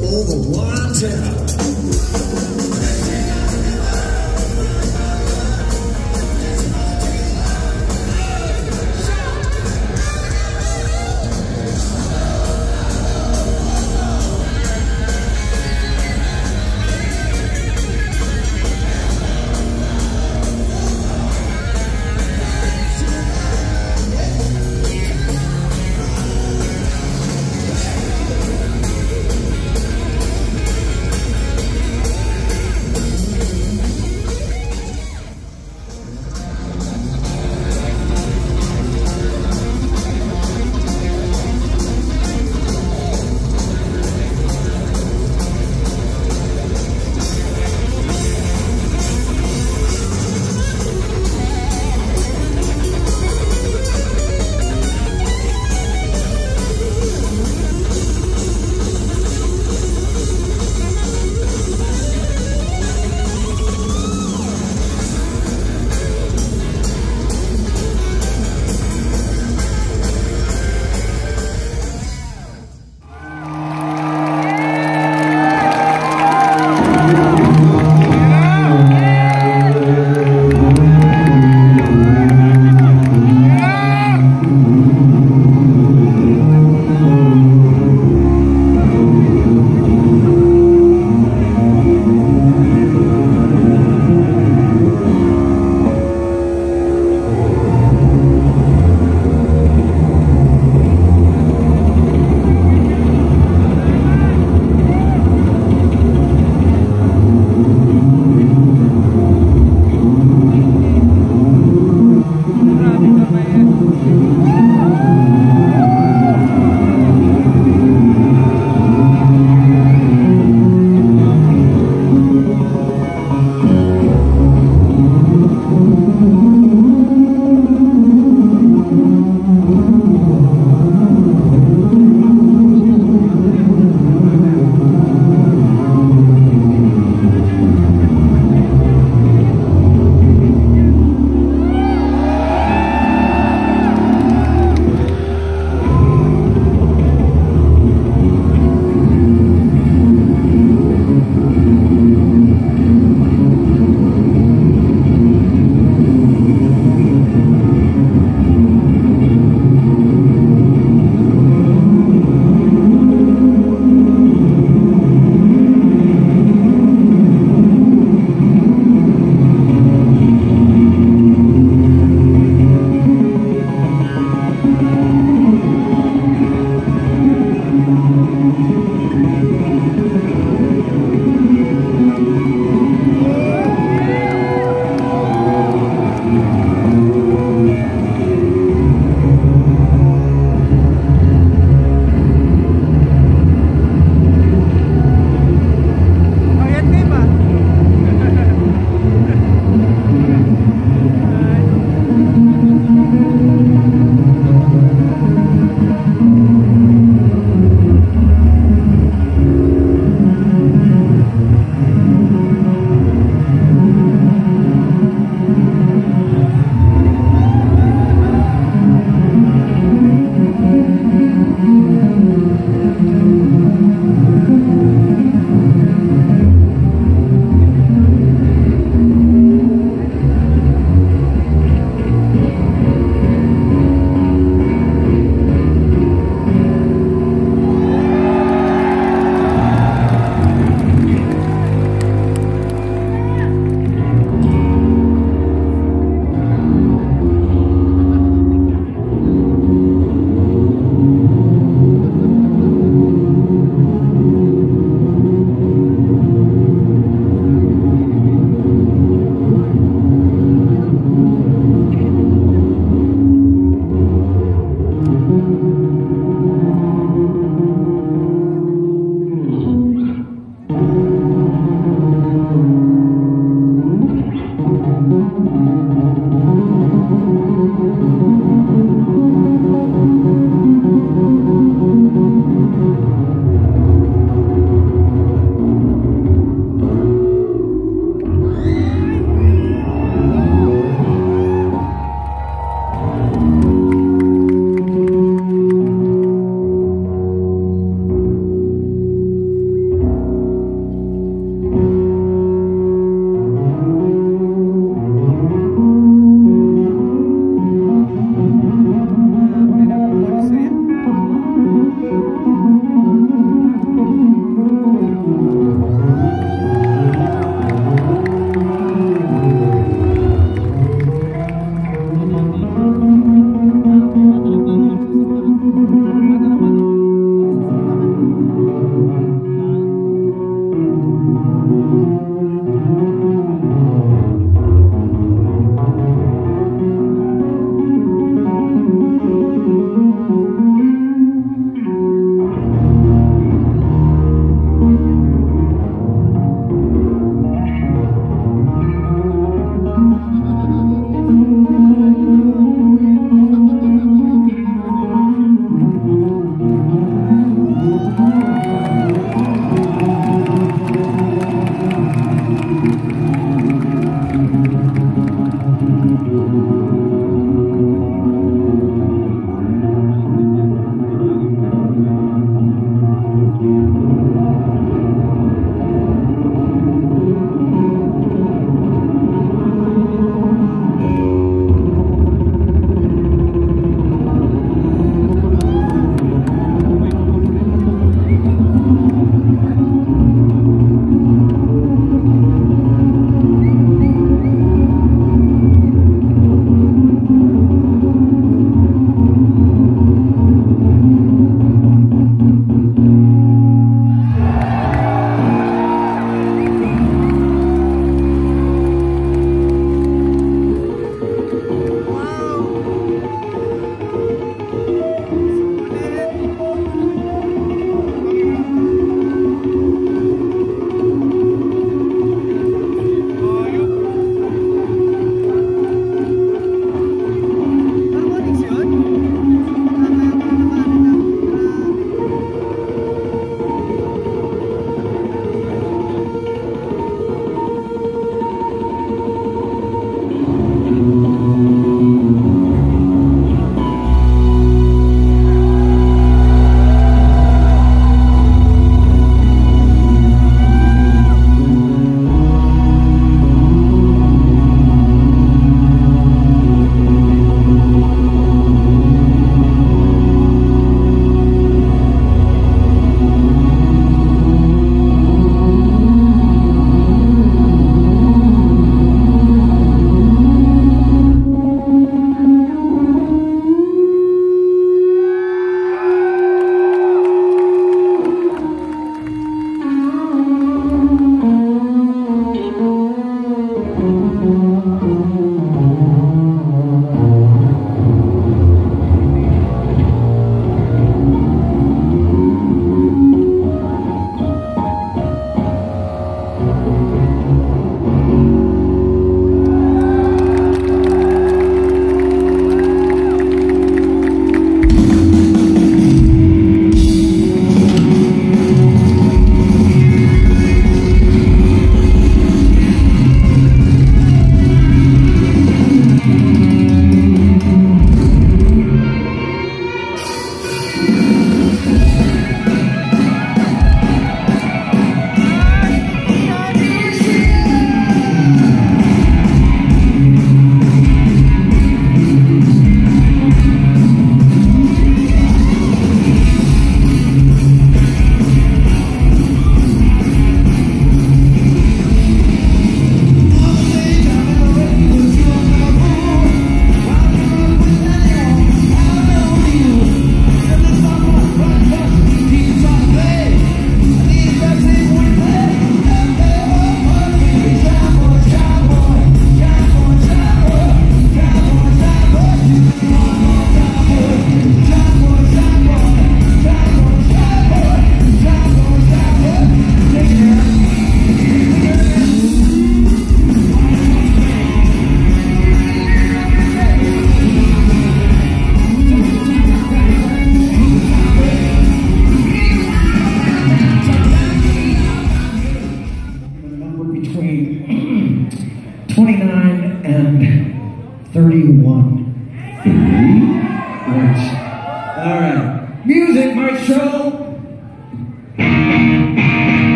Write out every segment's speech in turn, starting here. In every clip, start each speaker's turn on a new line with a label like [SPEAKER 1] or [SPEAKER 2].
[SPEAKER 1] to all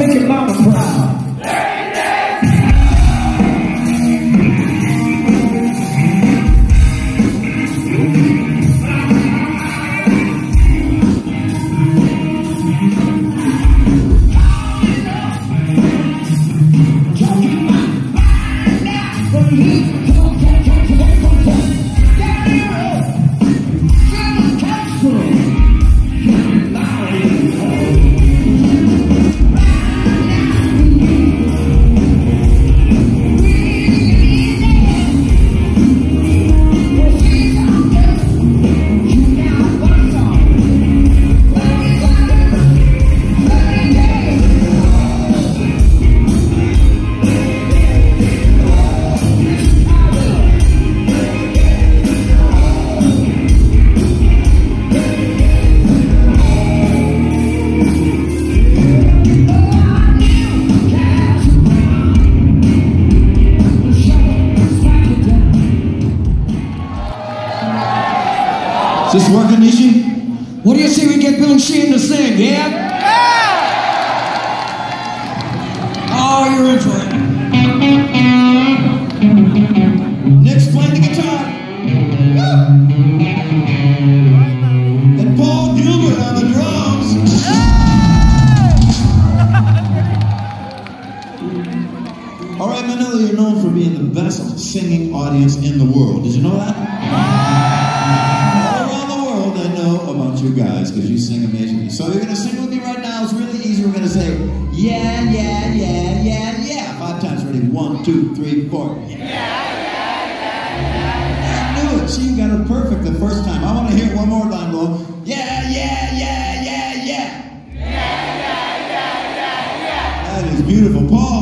[SPEAKER 1] make your mama
[SPEAKER 2] this working, Nishi?
[SPEAKER 1] What do you say we get Billy Sheehan to sing, yeah? Oh, you're in for it.
[SPEAKER 2] Nick's playing the guitar. And Paul Gilbert on the drums. All right, Manila, you're known for being the best singing audience in the world. Guys because you sing amazingly. So you're going to sing with me right now. It's really easy. We're going to say, yeah, yeah, yeah, yeah, yeah. Five times. Ready? One, two, three, four. Yeah, yeah, yeah. I knew it. See, you got it perfect the first time. I want to hear one more time, go. Yeah, yeah, yeah, yeah, yeah. Yeah, yeah, yeah, yeah, yeah. That is beautiful. Paul,